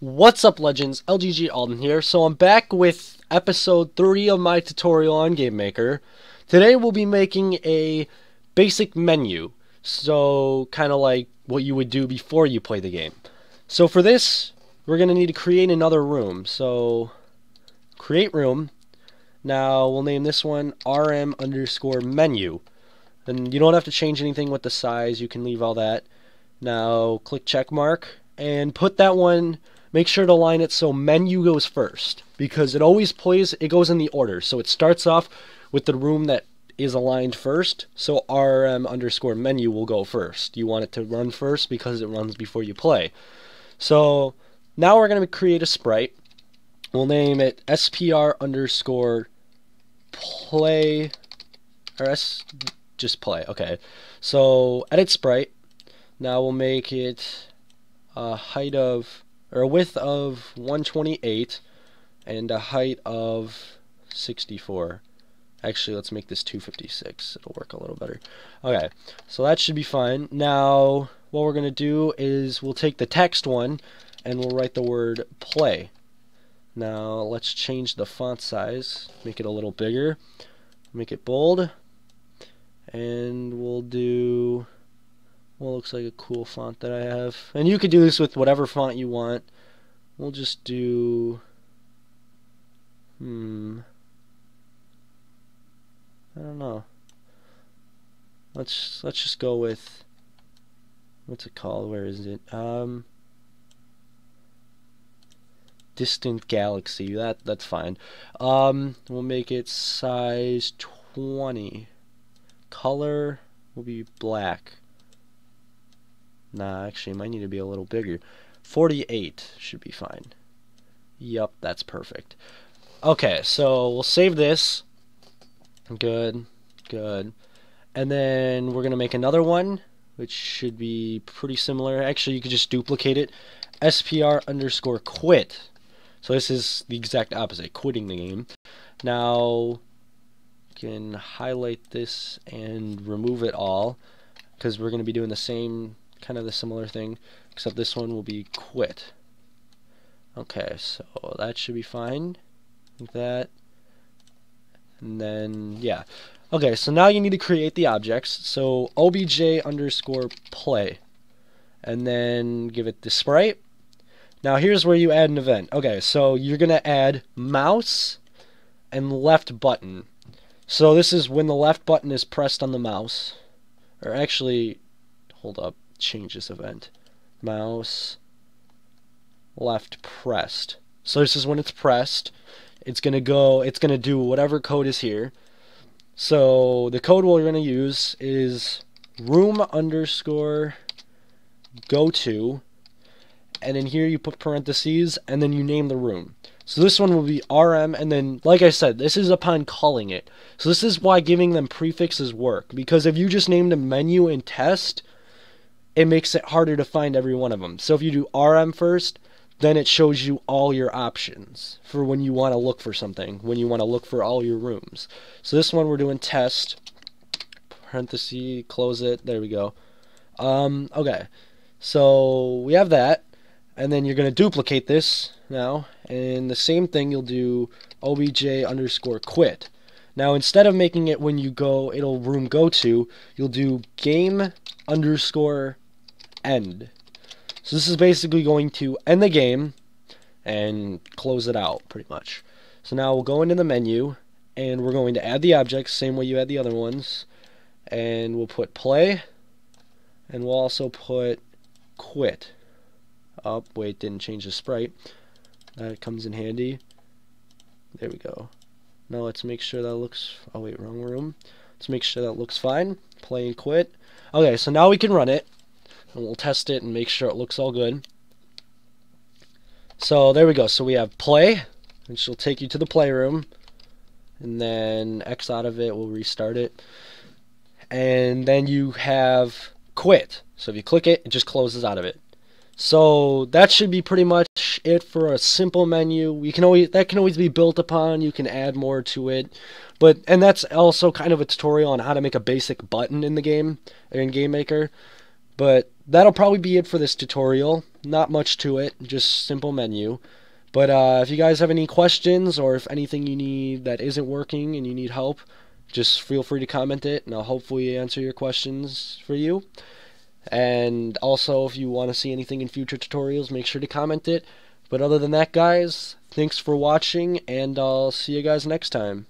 What's up, legends? LGG Alden here. So I'm back with episode 3 of my tutorial on GameMaker. Today we'll be making a basic menu. So, kind of like what you would do before you play the game. So for this, we're going to need to create another room. So, create room. Now, we'll name this one RM underscore menu. And you don't have to change anything with the size. You can leave all that. Now, click check mark and put that one make sure to line it so menu goes first because it always plays it goes in the order. So it starts off with the room that is aligned first. So rm underscore menu will go first. You want it to run first because it runs before you play. So now we're going to create a sprite. We'll name it spr underscore play or s just play okay. So edit sprite. Now we'll make it a height of or a width of 128 and a height of 64. Actually, let's make this 256. It'll work a little better. Okay, so that should be fine. Now, what we're going to do is we'll take the text one and we'll write the word play. Now, let's change the font size, make it a little bigger, make it bold, and we'll do well, looks like a cool font that I have. And you could do this with whatever font you want. We'll just do... Hmm... I don't know. Let's let's just go with what's it called? Where is it? Um Distant Galaxy. That that's fine. Um we'll make it size 20. Color will be black. Nah, actually, might need to be a little bigger. 48 should be fine. Yup, that's perfect. Okay, so we'll save this. Good, good. And then we're going to make another one, which should be pretty similar. Actually, you could just duplicate it. SPR underscore quit. So this is the exact opposite, quitting the game. Now, can highlight this and remove it all, because we're going to be doing the same kind of the similar thing, except this one will be quit. Okay, so that should be fine. Like that. And then, yeah. Okay, so now you need to create the objects. So obj underscore play. And then give it the sprite. Now here's where you add an event. Okay, so you're going to add mouse and left button. So this is when the left button is pressed on the mouse. Or actually, hold up change this event. Mouse left pressed. So this is when it's pressed. It's going to go, it's going to do whatever code is here. So the code we're going to use is room underscore go to. And in here you put parentheses and then you name the room. So this one will be RM, and then, like I said, this is upon calling it. So this is why giving them prefixes work. Because if you just named a menu in test, it makes it harder to find every one of them. So if you do RM first, then it shows you all your options for when you want to look for something, when you want to look for all your rooms. So this one we're doing test, parenthesis, close it, there we go. Um, okay, so we have that, and then you're going to duplicate this now, and the same thing you'll do obj underscore quit. Now instead of making it when you go, it'll room go to, you'll do game underscore end. So this is basically going to end the game and close it out, pretty much. So now we'll go into the menu, and we're going to add the objects, same way you add the other ones. And we'll put play, and we'll also put quit. Oh, wait, didn't change the sprite. That comes in handy. There we go. Now let's make sure that looks... Oh, wait, wrong room. Let's make sure that looks fine. Play and quit. Okay, so now we can run it and we'll test it and make sure it looks all good. So there we go. So we have play, which will take you to the playroom, and then X out of it will restart it. And then you have quit. So if you click it, it just closes out of it. So that should be pretty much it for a simple menu. We can always that can always be built upon. You can add more to it. But and that's also kind of a tutorial on how to make a basic button in the game in GameMaker. But that'll probably be it for this tutorial. not much to it, just simple menu. But uh, if you guys have any questions or if anything you need that isn't working and you need help, just feel free to comment it and I'll hopefully answer your questions for you. And also, if you want to see anything in future tutorials, make sure to comment it. But other than that, guys, thanks for watching, and I'll see you guys next time.